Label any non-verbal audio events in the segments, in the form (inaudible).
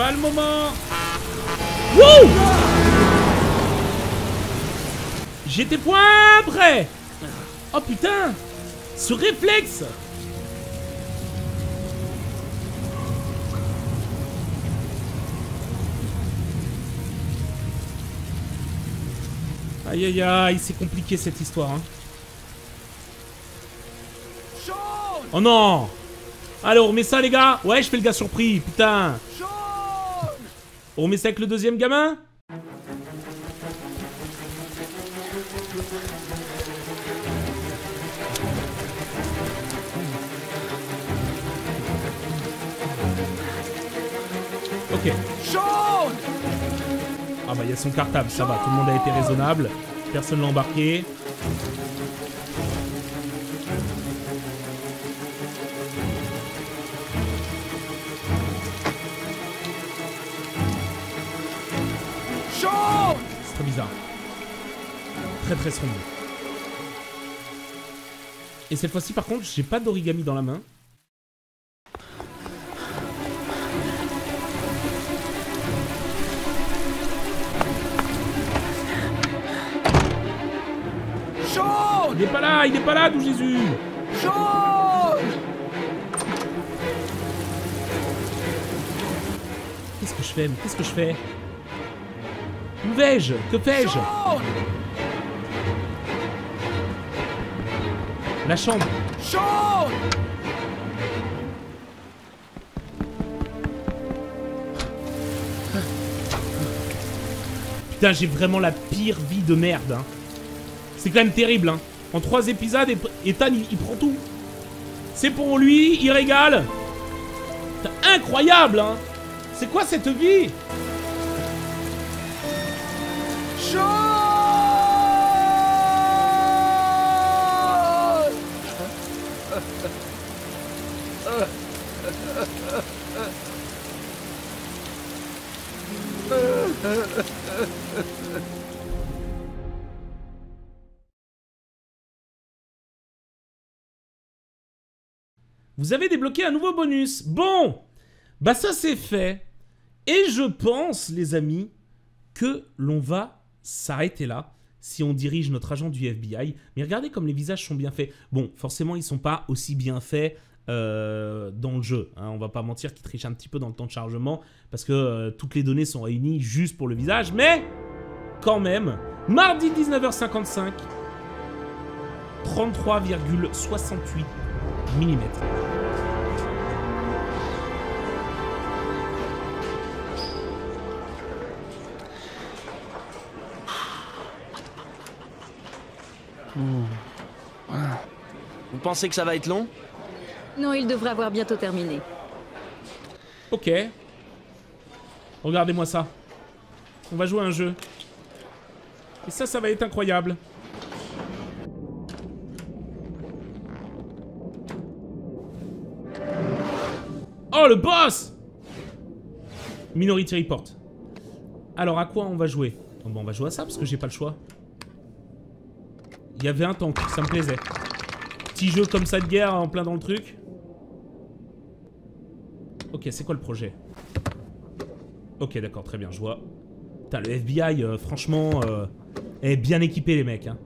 Pas le moment. Wouh! J'étais point prêt. Oh putain. Ce réflexe. Aïe aïe aïe, c'est compliqué cette histoire. Hein. Oh non. Allez, on remet ça les gars. Ouais, je fais le gars surpris, putain On remet ça avec le deuxième gamin? Ok. Ah bah il y a son cartable, ça va, tout le monde a été raisonnable. Personne l'a embarqué. C'est très bizarre. Très très sombre. Et cette fois-ci par contre, j'ai pas d'origami dans la main. Il est pas là, il est pas là, d'où Jésus Qu'est-ce que je fais? Qu'est-ce que je fais? Où vais-je? Que fais-je? La chambre Putain, j'ai vraiment la pire vie de merde. Hein. C'est quand même terrible. Hein. En trois épisodes, Ethan, il, il prend tout. C'est pour lui, il régale. Incroyable, hein. C'est quoi cette vie? Vous avez débloqué un nouveau bonus. Bon Bah ça c'est fait. Et je pense, les amis, que l'on va s'arrêter là si on dirige notre agent du FBI. Mais regardez comme les visages sont bien faits. Bon, forcément, ils sont pas aussi bien faits euh, dans le jeu. Hein. On va pas mentir qu'ils trichent un petit peu dans le temps de chargement parce que euh, toutes les données sont réunies juste pour le visage. Mais quand même, mardi 19h55, 33,68 mm. Vous pensez que ça va être long? Non, il devrait avoir bientôt terminé. Ok. Regardez-moi ça. On va jouer à un jeu. Et ça, ça va être incroyable. Oh, le boss Minority Report. Alors, à quoi on va jouer? Bon, On va jouer à ça, parce que j'ai pas le choix. Il y avait un tank, ça me plaisait. Petit jeu comme ça de guerre en plein dans le truc. Ok, c'est quoi le projet? Ok, d'accord, très bien, je vois. Putain, le FBI, euh, franchement, euh, est bien équipé, les mecs. Hein.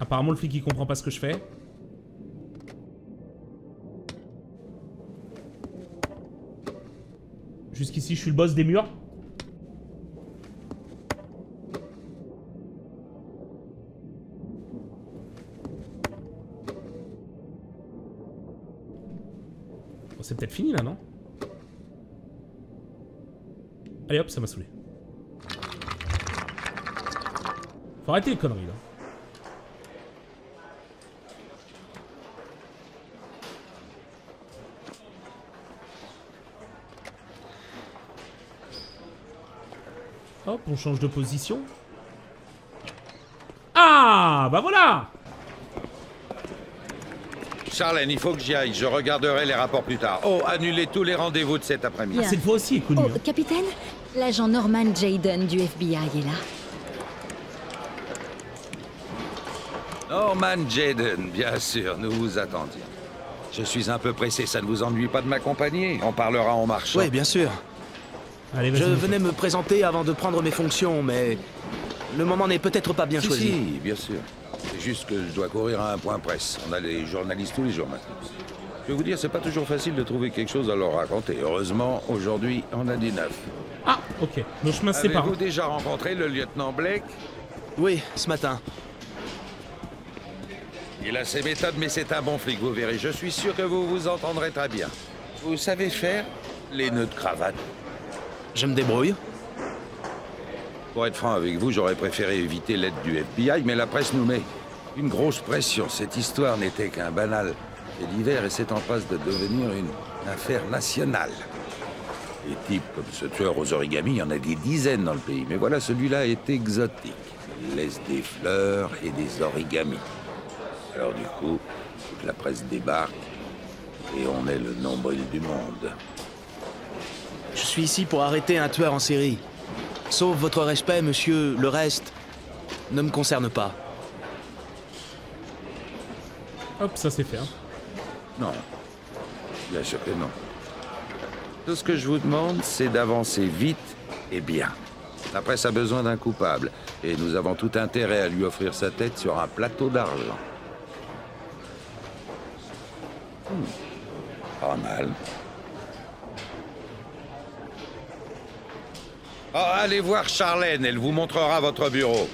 Apparemment, le flic, il comprend pas ce que je fais. Jusqu'ici, je suis le boss des murs. C'est peut-être fini là, non Allez hop, ça m'a saoulé. Faut arrêter les conneries là. Hop, on change de position. Ah, bah voilà Charlène, il faut que j'y aille. Je regarderai les rapports plus tard. Oh, annulez tous les rendez-vous de cet après-midi. Ah, cette fois aussi est connue. Oh, hein. capitaine, l'agent Norman Jayden du FBI est là. Norman Jaden, bien sûr, nous vous attendions. Je suis un peu pressé, ça ne vous ennuie pas de m'accompagner On parlera en marchant. Oui, bien sûr. Allez. Je venais me présenter avant de prendre mes fonctions, mais le moment n'est peut-être pas bien Si, choisi. si, bien sûr. C'est juste que je dois courir à un point presse. On a les journalistes tous les jours maintenant. Je vais vous dire, c'est pas toujours facile de trouver quelque chose à leur raconter. Heureusement, aujourd'hui, on a du neuf. Ah, ok. Nos chemins se séparent. Avez-vous déjà rencontré le lieutenant Blake? Oui, ce matin. Il a ses méthodes, mais c'est un bon flic, vous verrez. Je suis sûr que vous vous entendrez très bien. Vous savez faire les nœuds de cravate? Je me débrouille. Pour être franc avec vous, j'aurais préféré éviter l'aide du FBI, mais la presse nous met une grosse pression. Cette histoire n'était qu'un banal fait divers et c'est en passe de devenir une affaire nationale. Des types comme ce tueur aux origamis, il y en a des dizaines dans le pays, mais voilà, celui-là est exotique. Il laisse des fleurs et des origamis. Alors du coup, toute la presse débarque et on est le nombril du monde. Je suis ici pour arrêter un tueur en série. Sauf votre respect, monsieur, le reste ne me concerne pas. Hop, ça c'est fait. hein. Non. Bien sûr que non. Tout ce que je vous demande, c'est d'avancer vite et bien. La presse a besoin d'un coupable, et nous avons tout intérêt à lui offrir sa tête sur un plateau d'argent. Hmm. Pas mal. Oh, allez voir Charlène, elle vous montrera votre bureau.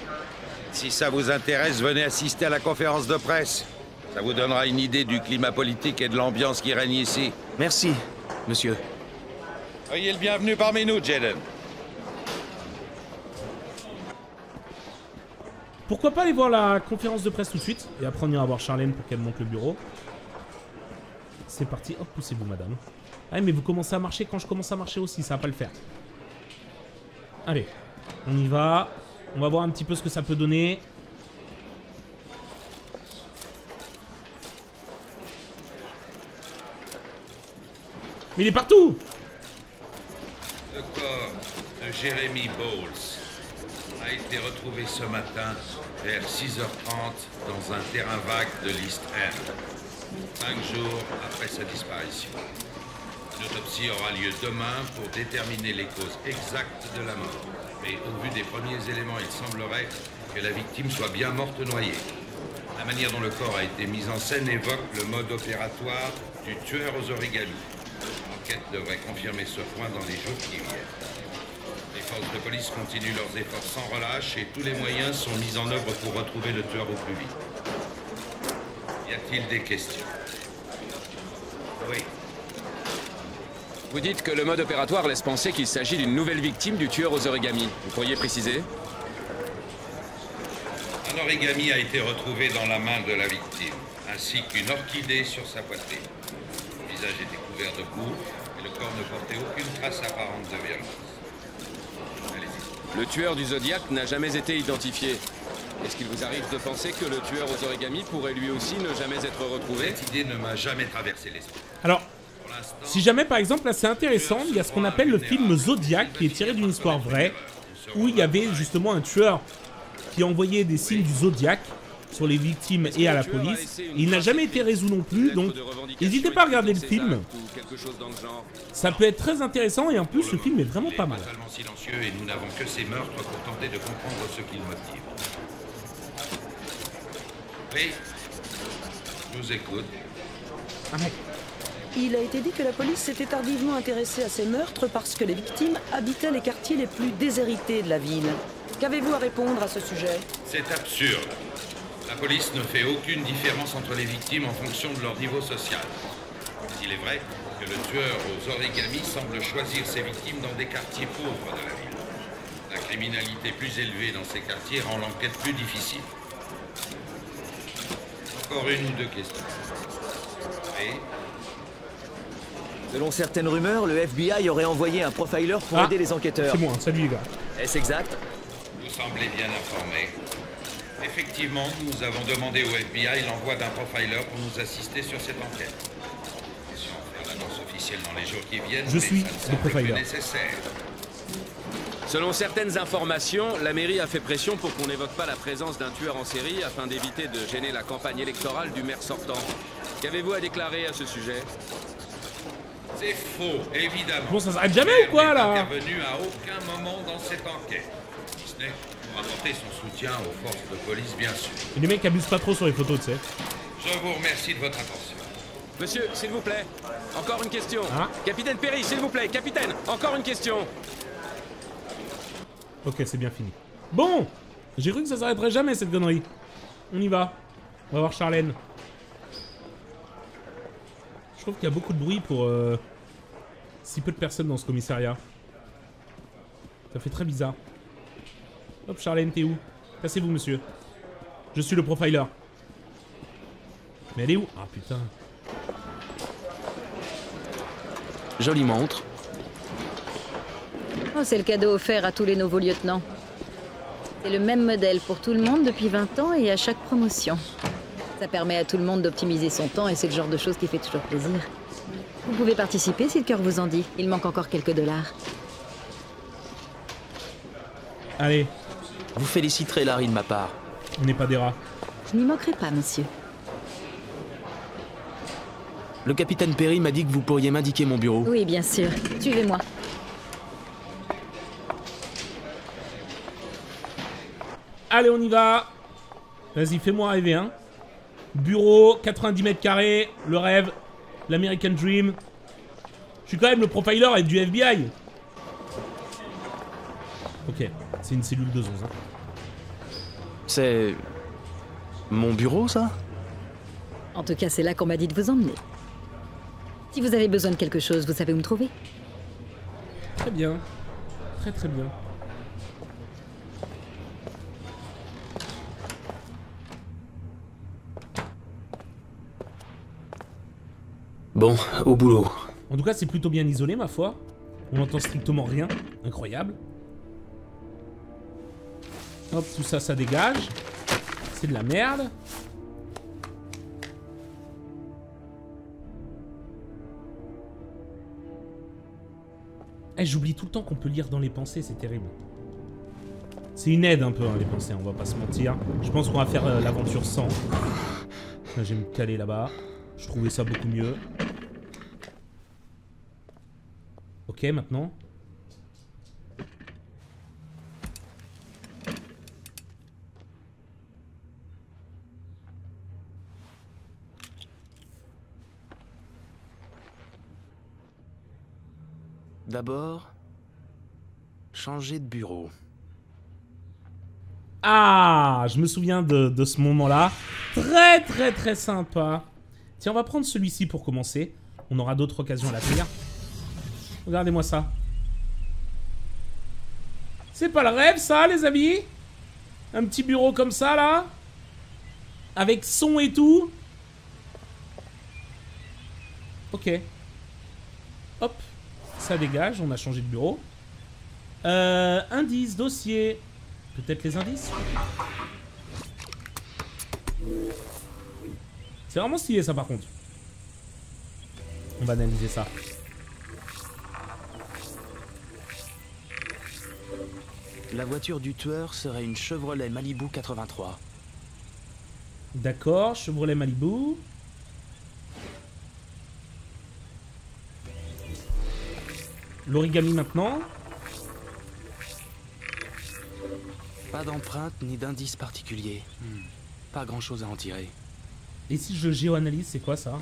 Si ça vous intéresse, venez assister à la conférence de presse. Ça vous donnera une idée du climat politique et de l'ambiance qui règne ici. Merci, monsieur. Soyez le bienvenu parmi nous, Jaden. Pourquoi pas aller voir la conférence de presse tout de suite Et après on ira voir Charlène pour qu'elle monte le bureau? C'est parti. Hop, poussez-vous madame. Ah mais vous commencez à marcher quand je commence à marcher aussi, ça va pas le faire. Allez, on y va. On va voir un petit peu ce que ça peut donner. Mais il est partout Le corps de Jérémy Bowles a été retrouvé ce matin vers 6h30 dans un terrain vague de l'East End, cinq jours après sa disparition. Une autopsie aura lieu demain pour déterminer les causes exactes de la mort. Mais au vu des premiers éléments, il semblerait que la victime soit bien morte noyée. La manière dont le corps a été mis en scène évoque le mode opératoire du tueur aux origamis. L'enquête devrait confirmer ce point dans les jours qui viennent. Les forces de police continuent leurs efforts sans relâche et tous les moyens sont mis en œuvre pour retrouver le tueur au plus vite. Y a-t-il des questions? Oui. Vous dites que le mode opératoire laisse penser qu'il s'agit d'une nouvelle victime du tueur aux origamis. Vous pourriez préciser? Un origami a été retrouvé dans la main de la victime, ainsi qu'une orchidée sur sa poitrine. Le visage était couvert de boue et le corps ne portait aucune trace apparente de violence. Allez-y. Le tueur du Zodiac n'a jamais été identifié. Est-ce qu'il vous arrive de penser que le tueur aux origamis pourrait lui aussi ne jamais être retrouvé? Cette idée ne m'a jamais traversé l'esprit. Alors, Si jamais par exemple, là c'est intéressant, il y a ce qu'on appelle le film Zodiac qui est tiré d'une histoire vraie, où il y avait justement un tueur qui envoyait des signes du Zodiac sur les victimes et à la police. Et il n'a jamais été résolu non plus, donc n'hésitez pas à regarder le film, ça peut être très intéressant et en plus le film est vraiment pas mal. totalement silencieux et nous n'avons que ces meurtres pour tenter de comprendre ce qu'ils motivent. Oui, je vous écoute. Ah. Il a été dit que la police s'était tardivement intéressée à ces meurtres parce que les victimes habitaient les quartiers les plus déshérités de la ville. Qu'avez-vous à répondre à ce sujet? C'est absurde. La police ne fait aucune différence entre les victimes en fonction de leur niveau social. Il est vrai que le tueur aux origamis semble choisir ses victimes dans des quartiers pauvres de la ville. La criminalité plus élevée dans ces quartiers rend l'enquête plus difficile. Encore une ou deux questions. Selon certaines rumeurs, le FBI aurait envoyé un profiler pour Ah, aider les enquêteurs. C'est moi, salut les gars. Est-ce exact? Vous semblez bien informé. Effectivement, nous avons demandé au FBI l'envoi d'un profiler pour nous assister sur cette enquête. Nous faire l'annonce officielle dans les jours qui viennent. Je mais suis ça le profiler. nécessaire. Selon certaines informations, la mairie a fait pression pour qu'on n'évoque pas la présence d'un tueur en série afin d'éviter de gêner la campagne électorale du maire sortant. Qu'avez-vous à déclarer à ce sujet? C'est faux, évidemment. Bon, ça s'arrête jamais ou quoi, n'est là intervenu à aucun moment dans cette enquête. Si ce n'est pour apporter son soutien aux forces de police, bien sûr. Et les mecs abusent pas trop sur les photos, tu sais. Je vous remercie de votre attention. Monsieur, s'il vous plaît, encore une question. Ah. Capitaine Perry, s'il vous plaît, capitaine, encore une question. Ok, c'est bien fini. Bon J'ai cru que ça s'arrêterait jamais, cette connerie. On y va. On va voir Charlène. Je trouve qu'il y a beaucoup de bruit pour euh, si peu de personnes dans ce commissariat. Ça fait très bizarre. Hop, Charlène, t'es où? Cassez-vous, monsieur. Je suis le profiler. Mais elle est où? Ah, putain. Jolie montre. Oh, c'est le cadeau offert à tous les nouveaux lieutenants. C'est le même modèle pour tout le monde depuis 20 ans et à chaque promotion. Ça permet à tout le monde d'optimiser son temps et c'est le genre de choses qui fait toujours plaisir. Vous pouvez participer si le cœur vous en dit. Il manque encore quelques dollars. Allez, Vous féliciterez Larry de ma part. on n'est pas des rats. Je n'y manquerai pas, monsieur. Le capitaine Perry m'a dit que vous pourriez m'indiquer mon bureau. Oui, bien sûr. Suivez-moi. Allez, on y va. Vas-y, fais-moi rêver, hein. Bureau, 90 mètres carrés, le rêve, l'American Dream. Je suis quand même le profiler et du FBI. Ok, c'est une cellule de 11. Hein. C'est... Mon bureau, ça? En tout cas, c'est là qu'on m'a dit de vous emmener. Si vous avez besoin de quelque chose, vous savez où me trouver. Très bien. Très très bien. Bon, au boulot. En tout cas, c'est plutôt bien isolé, ma foi. On n'entend strictement rien. Incroyable. Hop, tout ça, ça dégage. C'est de la merde. Eh, j'oublie tout le temps qu'on peut lire dans les pensées, c'est terrible. C'est une aide un peu, hein, les pensées, on va pas se mentir. Je pense qu'on va faire euh, l'aventure sans. Là, je vais me caler là-bas. Je trouvais ça beaucoup mieux. Ok, maintenant. D'abord... Changer de bureau. Ah, je me souviens de, de ce moment-là. Très, très, très sympa. Tiens, on va prendre celui-ci pour commencer. On aura d'autres occasions à l'avenir. Regardez-moi ça. C'est pas le rêve, ça, les amis? Un petit bureau comme ça, là? Avec son et tout? Ok. Hop. Ça dégage, on a changé de bureau. Euh, indice, dossier. Peut-être les indices? C'est vraiment stylé ça par contre. On va analyser ça. La voiture du tueur serait une Chevrolet Malibu 83. D'accord, Chevrolet Malibu. L'origami maintenant. Pas d'empreinte ni d'indice particulier. Hmm. Pas grand chose à en tirer. Et si je géoanalyse, c'est quoi ça?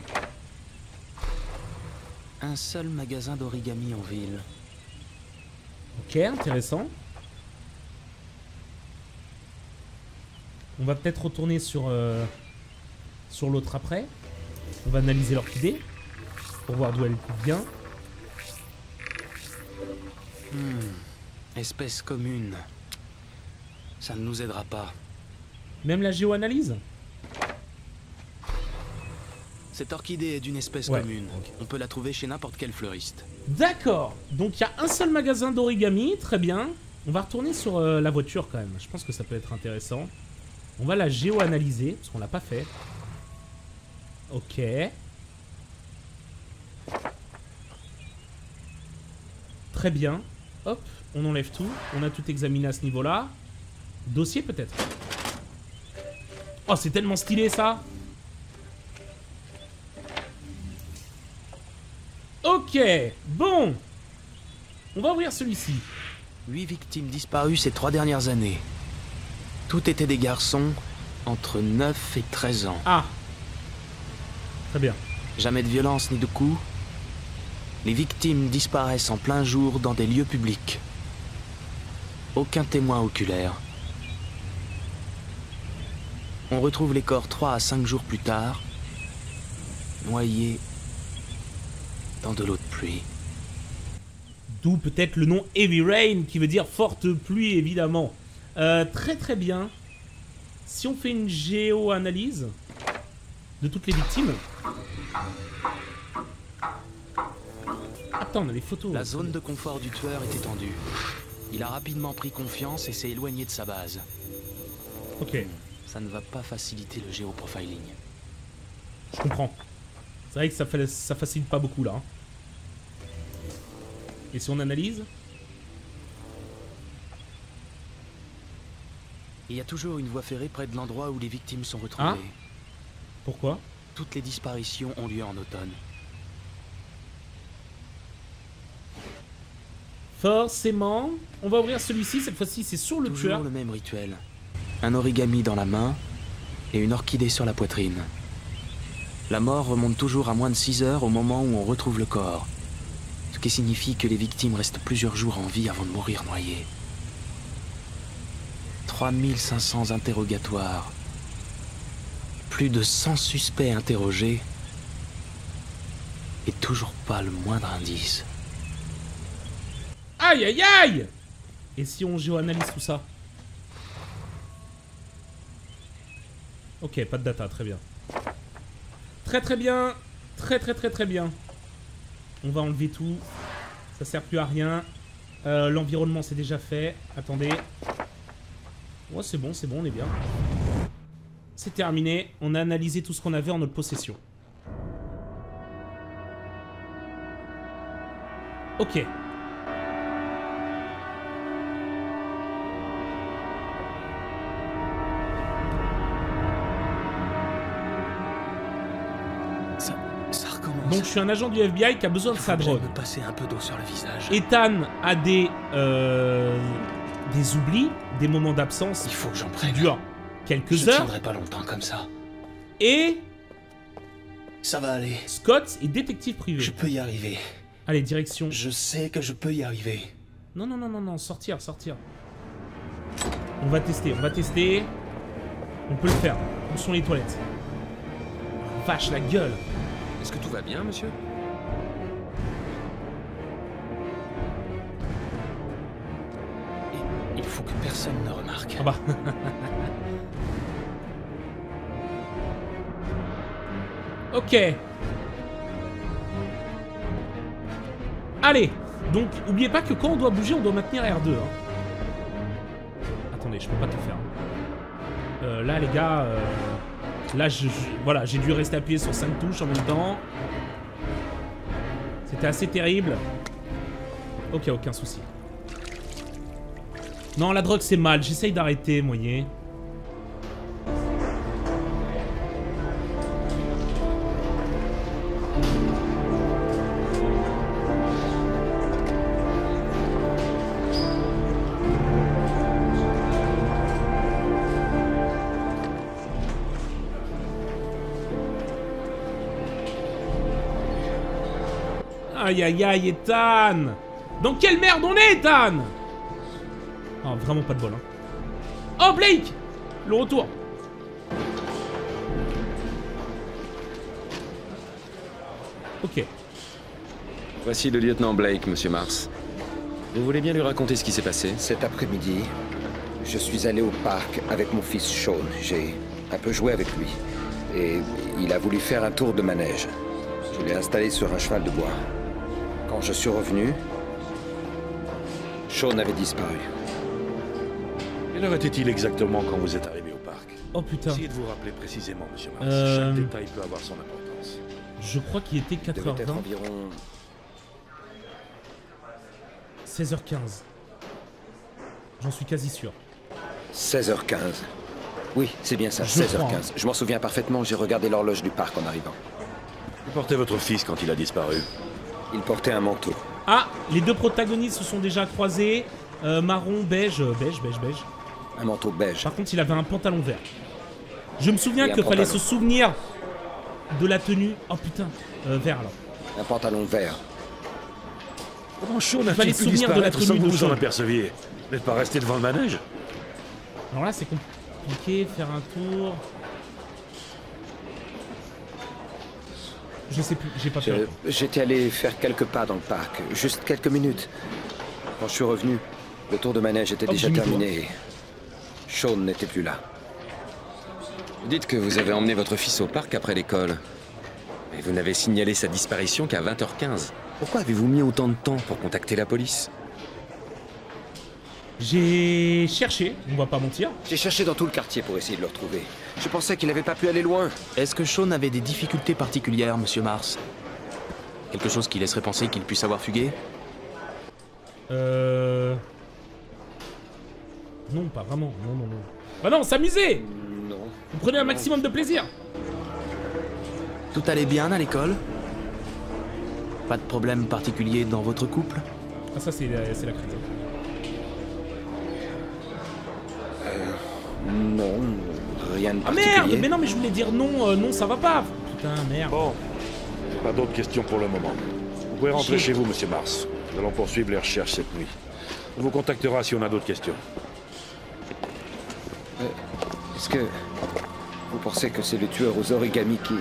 Un seul magasin d'origami en ville. Ok, intéressant. On va peut-être retourner sur, euh, sur l'autre après. On va analyser l'orchidée. Pour voir d'où elle vient. Espèce commune. Ça ne nous aidera pas. Même la géoanalyse? Cette orchidée est d'une espèce Ouais, commune. On peut la trouver chez n'importe quel fleuriste. D'accord. Donc il y a un seul magasin d'origami, très bien. On va retourner sur euh, la voiture quand même. Je pense que ça peut être intéressant. On va la géoanalyser, parce qu'on l'a pas fait. Ok. Très bien. Hop, on enlève tout. On a tout examiné à ce niveau-là. Dossier peut-être. Oh, c'est tellement stylé ça Ok, bon. On va ouvrir celui-ci. Huit victimes disparues ces trois dernières années. Tout étaient des garçons entre 9 et 13 ans. Ah. Très bien. Jamais de violence ni de coups. Les victimes disparaissent en plein jour dans des lieux publics. Aucun témoin oculaire. On retrouve les corps 3 à 5 jours plus tard, noyés dans de l'eau de pluie. D'où peut-être le nom Heavy Rain, qui veut dire forte pluie, évidemment. Euh, très très bien. Si on fait une géo-analyse de toutes les victimes... Attends, on a les photos. La zone de confort du tueur est étendue. Il a rapidement pris confiance et s'est éloigné de sa base. Ok, Ça ne va pas faciliter le géoprofiling. je comprends. C'est vrai que ça, ça facilite pas beaucoup là. hein. Et si on analyse? Il y a toujours une voie ferrée près de l'endroit où les victimes sont retrouvées. Ah. Pourquoi? Toutes les disparitions ont lieu en automne. Forcément. On va ouvrir celui-ci, cette fois-ci c'est sur le Toujours tueur. le même rituel. Un origami dans la main et une orchidée sur la poitrine. La mort remonte toujours à moins de 6 heures au moment où on retrouve le corps. Ce qui signifie que les victimes restent plusieurs jours en vie avant de mourir noyées. 3500 interrogatoires. Plus de 100 suspects interrogés. Et toujours pas le moindre indice. Aïe aïe aïe Et si on géoanalyse tout ça? Ok, pas de data, très bien. Très très bien. Très très très très bien. On va enlever tout. Ça sert plus à rien. Euh, L'environnement c'est déjà fait. Attendez. Ouais c'est bon, c'est bon, on est bien. C'est terminé. On a analysé tout ce qu'on avait en notre possession. Ok. Ça, ça recommence. Donc je suis un agent du FBI qui a besoin de sa drogue. me passer un peu d'eau sur le visage. Ethan a des euh, des oublis, des moments d'absence Il faut que j'en prenne. durent quelques Je heures. tiendrai pas longtemps comme ça. Et Ça va aller. Scott est détective privé. Je peux y arriver. Allez, direction. Je sais que je peux y arriver. Non, non, non, non, non, sortir, sortir. On va tester, on va tester. On peut le faire. Où sont les toilettes? Vache, la gueule Est-ce que tout va bien, monsieur? Que personne ne remarque. Ah bah. (laughs) ok. Allez. Donc, oubliez pas que quand on doit bouger, on doit maintenir R2. hein. Attendez, je peux pas tout faire. Euh, là, les gars, euh, là, je, je- voilà, j'ai dû rester appuyé sur 5 touches en même temps. C'était assez terrible. Ok, aucun souci. Non, la drogue c'est mal, j'essaye d'arrêter, voyez. Aïe aïe aïe, Ethan. Dans quelle merde on est, Ethan? Vraiment pas de bol, hein. Oh, Blake Le retour Ok. Voici le lieutenant Blake, monsieur Mars. Vous voulez bien lui raconter ce qui s'est passé? Cet après-midi, je suis allé au parc avec mon fils Sean. J'ai un peu joué avec lui. Et il a voulu faire un tour de manège. Je l'ai installé sur un cheval de bois. Quand je suis revenu, Sean avait disparu. Quelle heure était-il exactement quand vous êtes arrivé au parc Oh putain. Essayez de vous rappeler précisément, monsieur Mars. Euh, Chaque détail peut avoir son importance. Je crois qu'il était Il devait être 4h20. environ 16h15. J'en suis quasi sûr. 16h15. Oui, c'est bien ça, Je 16h15. crois, hein. Je m'en souviens parfaitement, j'ai regardé l'horloge du parc en arrivant. Que portait votre fils quand il a disparu Il portait un manteau. Ah, les deux protagonistes se sont déjà croisés. Euh, marron, beige, euh, beige, beige, beige. Un manteau beige. Par contre, il avait un pantalon vert. Je me souviens qu'il fallait se souvenir de la tenue. Oh putain, euh, vert alors. Un pantalon vert. Comment Sean fallait a-t-il se souvenir de la tenue sans que de vous vous en aperceviez Vous n'êtes pas resté devant le manège Alors là, c'est compliqué, faire un tour. Je sais plus, j'ai pas peur. J'étais allé faire quelques pas dans le parc, juste quelques minutes. Quand je suis revenu, le tour de manège était Hop, déjà terminé. Sean n'était plus là. Vous dites que vous avez emmené votre fils au parc après l'école. Mais vous n'avez signalé sa disparition qu'à 20h15. Pourquoi avez-vous mis autant de temps pour contacter la police? J'ai cherché, on va pas mentir. J'ai cherché dans tout le quartier pour essayer de le retrouver. Je pensais qu'il n'avait pas pu aller loin. Est-ce que Sean avait des difficultés particulières, monsieur Mars? Quelque chose qui laisserait penser qu'il puisse avoir fugué? Euh... Non, pas vraiment. Non, non, non. Bah non, s'amuser Non. Vous prenez un maximum de plaisir Tout allait bien à l'école? Pas de problème particulier dans votre couple? Ah ça, c'est la, la crise. Non, rien de Ah particulier. merde Mais non, mais je voulais dire non, euh, non, ça va pas Putain, merde. Bon, pas d'autres questions pour le moment. Vous pouvez rentrer chez vous, monsieur Mars. Nous allons poursuivre les recherches cette nuit. On vous contactera si on a d'autres questions. Que vous pensez que c'est le tueur aux origamis qui...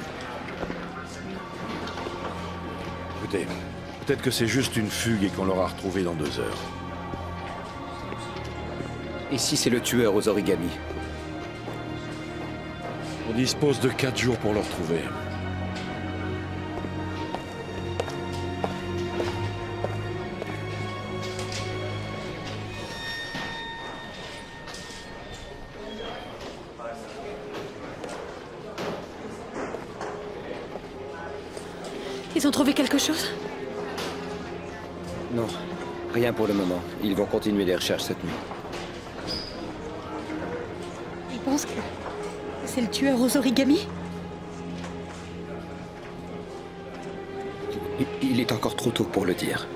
Écoutez, peut-être que c'est juste une fugue et qu'on l'aura retrouvé dans deux heures. Et si c'est le tueur aux origamis? On dispose de quatre jours pour le retrouver. Ils vont continuer les recherches cette nuit. Ils pensent que c'est le tueur aux origamis? Il- Il est encore trop tôt pour le dire.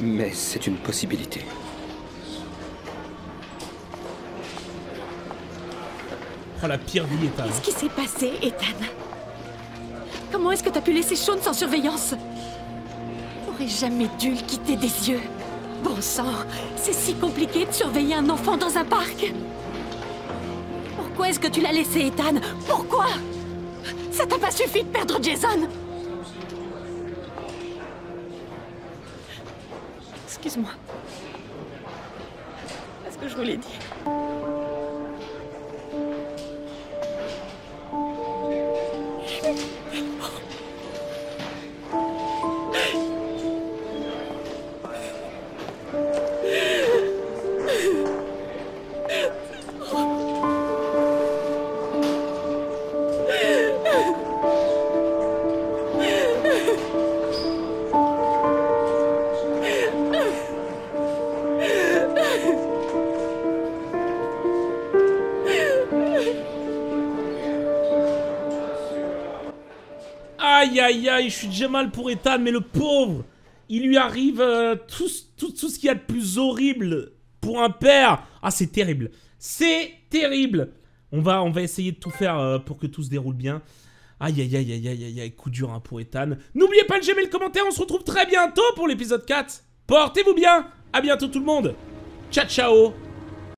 Mais c'est une possibilité. Oh, la pire vie, Ethan. Qu'est-ce qui s'est passé, Ethan? Comment est-ce que t'as pu laisser Sean sans surveillance? T'aurais jamais dû le quitter des yeux. Bon sang, c'est si compliqué de surveiller un enfant dans un parc. Pourquoi est-ce que tu l'as laissé, Ethan? Pourquoi? Ça t'a pas suffi de perdre Jason? Excuse-moi. Est-ce que je vous l'ai Aïe aïe je suis déjà mal pour Ethan, mais le pauvre Il lui arrive euh, tout, tout, tout ce qu'il y a de plus horrible pour un père. Ah, c'est terrible. C'est terrible. On va, on va essayer de tout faire euh, pour que tout se déroule bien. Aïe aïe aïe aïe aïe aïe aïe, coup dur hein, pour Ethan. N'oubliez pas de j'aimer le commentaire, on se retrouve très bientôt pour l'épisode 4. Portez-vous bien. À bientôt tout le monde. Ciao ciao